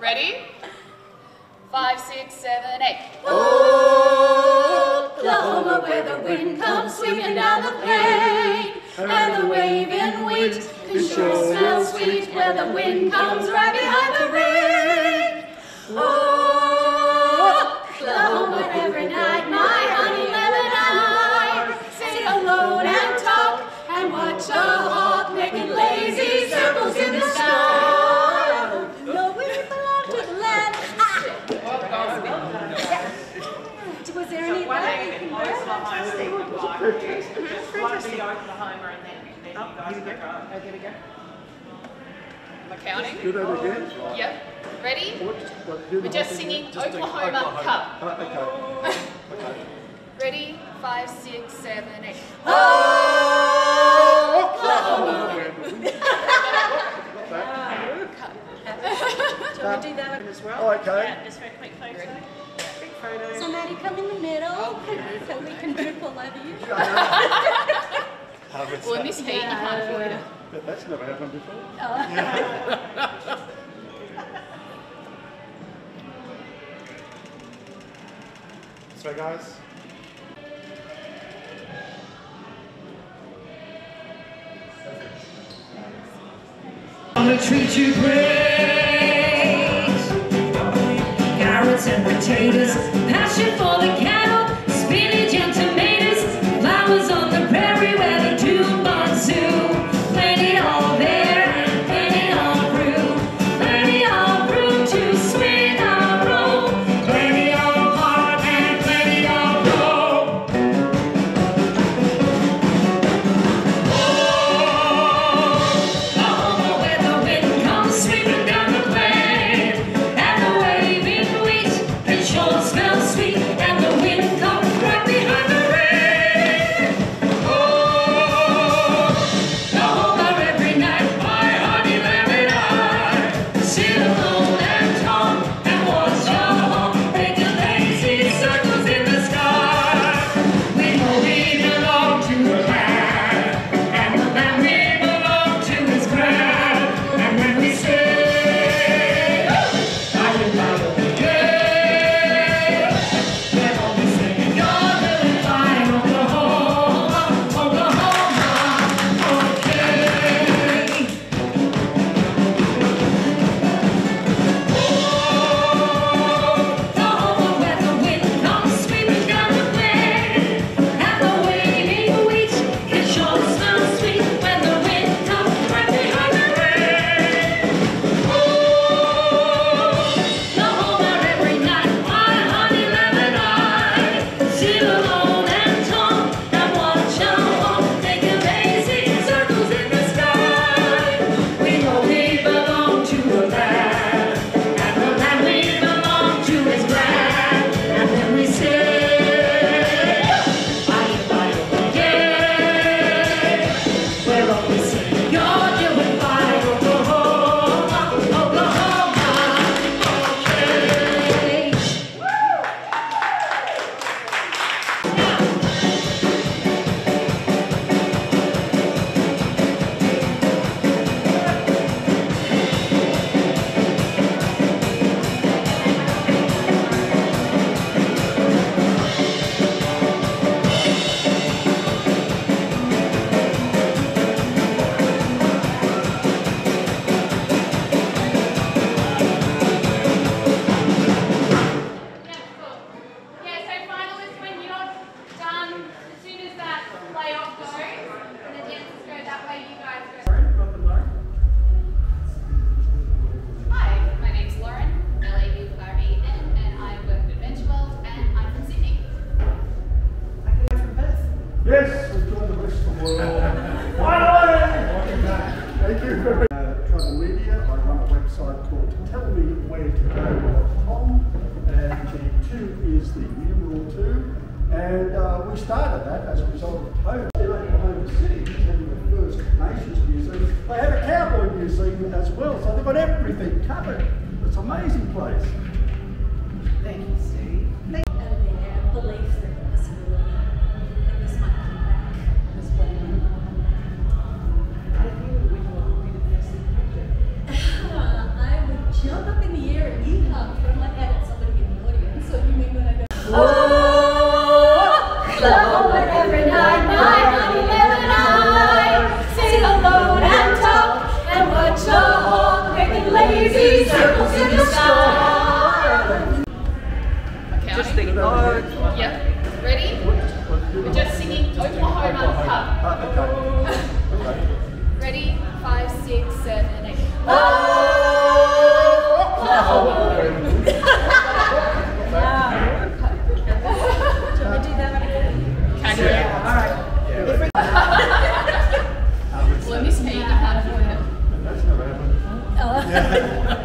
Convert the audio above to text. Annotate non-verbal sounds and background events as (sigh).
Ready? Five, six, seven, eight. Oklahoma, where the wind comes sweeping down the plain, and the waving wheat can sure smell sweet where the wind comes right behind the rain. Oklahoma, every night my honey lemon I sit alone and talk and watch of the high school would like you to just slightly Oklahoma and then, then you guys can go. Okay, we go. Am I counting? Do that again. Yep. Ready? What, what, We're just whole thing singing again? Oklahoma, Cup. Uh, okay. okay. (laughs) Ready? Five, six, seven, eight. Oh, Oklahoma. (laughs) Shall (laughs) we do that as well? Oh, okay. Yeah, just for a quick photo. Quick photo. Somebody come in the middle oh. (laughs) so we can dribble over you. Well, in this heat, you can't avoid it. That- That's never happened before. Oh. (laughs) So guys, Gonna treat you great. And yes, we join the rest of the world. Welcome back. Thank you very much. Uh, Tribal Media, I run a website called tellmewhere2.com and the two is the numeral two. And uh, we started that as a result of COVID. In Oklahoma City, having the first Nations Museum, they have a cowboy museum as well, so they've got everything covered. It's an amazing place. Thank you, Sue. And their belief Yep. Ready? We're just singing Oklahoma Cup. (laughs) Ready? Five, six, seven, eight. Let me. (laughs)